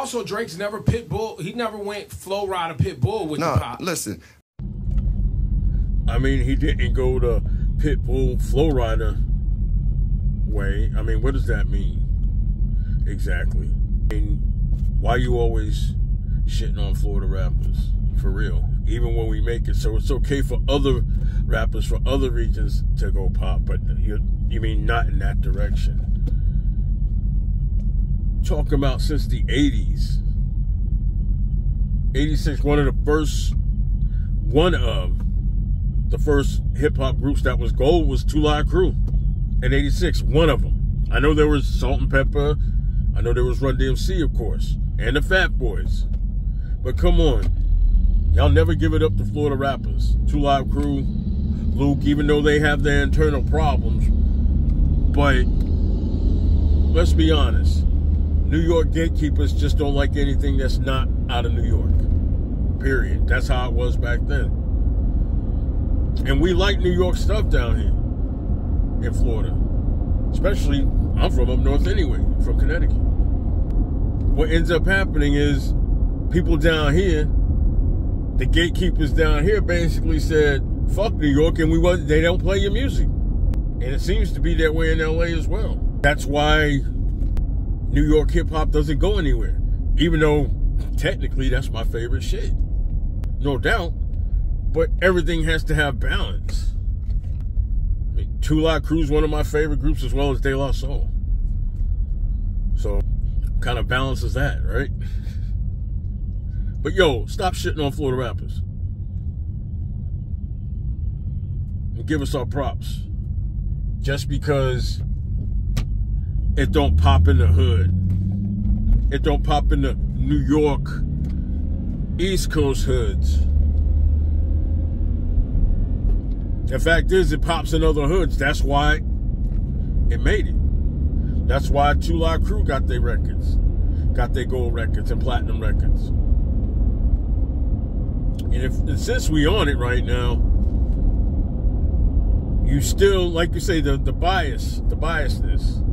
Also, Drake's never Pitbull. He never went Flo Rida pit bull with No, the pop. listen. I mean, he didn't go the Pitbull Flo Rida way. I mean, what does that mean exactly? I mean, why you always shitting on Florida rappers for real? Even when we make it, so it's okay for other rappers for other regions to go pop, but you you mean not in that direction? Talking about since the '80s, '86, one of the first, one of the first hip hop groups that was gold was Two Live Crew in '86. One of them. I know there was Salt-N-Pepa. I know there was Run DMC, of course, and the Fat Boys. But come on, y'all never give it up to Florida rappers. Two Live Crew, Luke, even though they have their internal problems. But let's be honest, New York gatekeepers just don't like anything that's not out of New York. Period. That's how it was back then. And we like New York stuff down here in Florida. Especially, I'm from up north anyway, from Connecticut. What ends up happening is people down here, the gatekeepers down here basically said, fuck New York, and we was they don't play your music. And it seems to be that way in LA as well. That's why New York hip hop doesn't go anywhere. Even though technically that's my favorite shit. No doubt. But everything has to have balance. I mean, Live Crew's one of my favorite groups as well as De La Soul. So kind of balances that, right? But yo, stop shitting on Florida rappers. And give us our props. Just because it don't pop in the hood. It don't pop in the New York East Coast hoods. The fact is, it pops in other hoods. That's why it made it. That's why Two Live Crew got their records, got their gold records and platinum records. And if and since we on it right now, you still, like you say, the the bias, the biasness.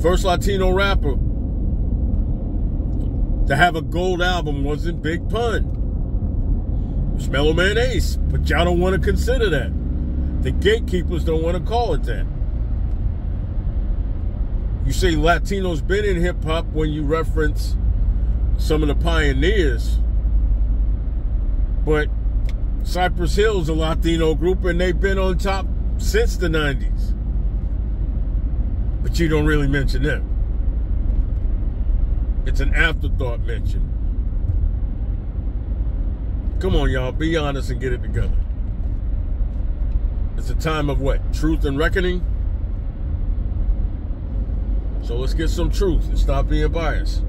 First Latino rapper to have a gold album wasn't Big Pun. It's Mellow Man Ace, but y'all don't want to consider that. The gatekeepers don't want to call it that. You say Latinos been in hip hop when you reference some of the pioneers, but Cypress Hill's a Latino group and they've been on top since the 90s. But you don't really mention them. It's an afterthought mention. Come on, y'all, be honest and get it together. It's a time of what? Truth and reckoning? So let's get some truth and stop being biased.